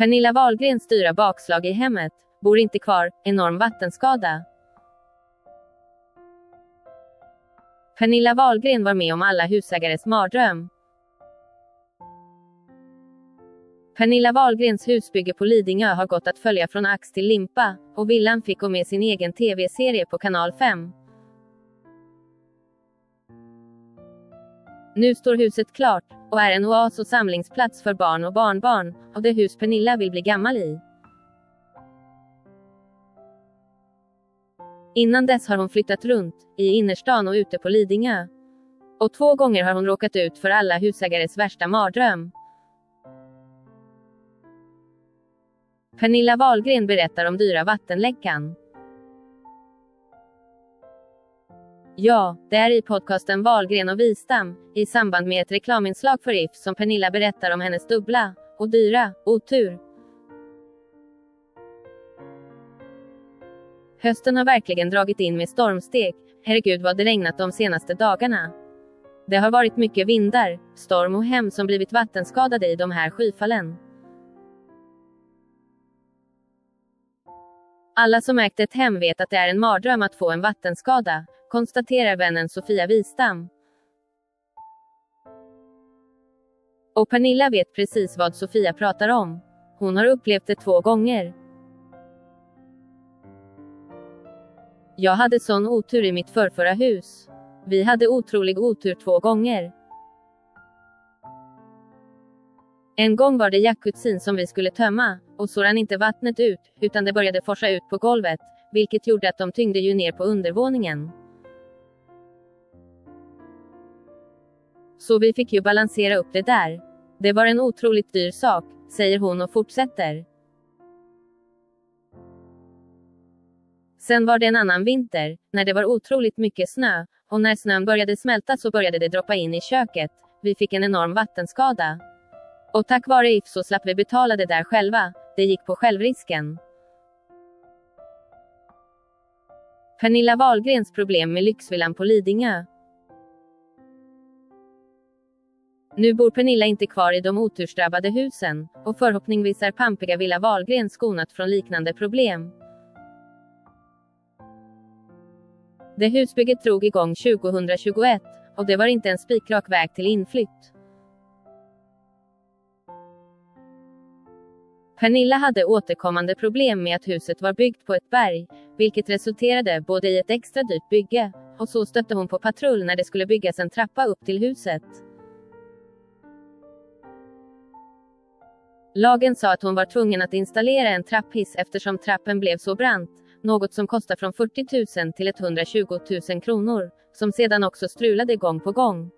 Pernilla Wahlgrens dyra bakslag i hemmet. Bor inte kvar. Enorm vattenskada. Pernilla Wahlgren var med om alla husägares mardröm. Pernilla Wahlgrens husbygge på Lidingö har gått att följa från ax till limpa, och villan fick gå med sin egen tv-serie på kanal 5. Nu står huset klart, och är en oas och samlingsplats för barn och barnbarn, och det hus Pernilla vill bli gammal i. Innan dess har hon flyttat runt, i innerstan och ute på Lidingö. Och två gånger har hon råkat ut för alla husägares värsta mardröm. Pernilla Wahlgren berättar om dyra vattenläckan. Ja, det är i podcasten Wahlgren och Wistam, i samband med ett reklaminslag för If som Pernilla berättar om hennes dubbla, och dyra, otur. Hösten har verkligen dragit in med stormsteg, herregud vad det regnat de senaste dagarna. Det har varit mycket vindar, storm och hem som blivit vattenskadade i de här skyfallen. Alla som ägt ett hem vet att det är en mardröm att få en vattenskada, konstaterar vännen Sofia Wistam. Och Pernilla vet precis vad Sofia pratar om. Hon har upplevt det två gånger. Jag hade sån otur i mitt förrförra hus. Vi hade otrolig otur två gånger. En gång var det jacuzzin som vi skulle tömma, och så rann inte vattnet ut, utan det började forsa ut på golvet, vilket gjorde att de tyngde ju ner på undervåningen. Så vi fick ju balansera upp det där. Det var en otroligt dyr sak, säger hon och fortsätter. Sen var det en annan vinter, när det var otroligt mycket snö, och när snön började smälta så började det droppa in i köket. Vi fick en enorm vattenskada. Och tack vare If så slapp vi betala det där själva, det gick på självrisken. Pernilla Wahlgrens problem med lyxvillan på Lidingö. Nu bor Pernilla inte kvar i de otursdrabbade husen, och förhoppningsvis är pampiga Villa Wahlgren skonat från liknande problem. Det husbygget drog igång 2021, och det var inte en spikrak väg till inflytt. Pernilla hade återkommande problem med att huset var byggt på ett berg, vilket resulterade både i ett extra dyrt bygge, och så stötte hon på patrull när det skulle byggas en trappa upp till huset. Lagen sa att hon var tvungen att installera en trapphiss eftersom trappen blev så brant, något som kostar från 40 000 till 120 000 kronor, som sedan också strulade gång på gång.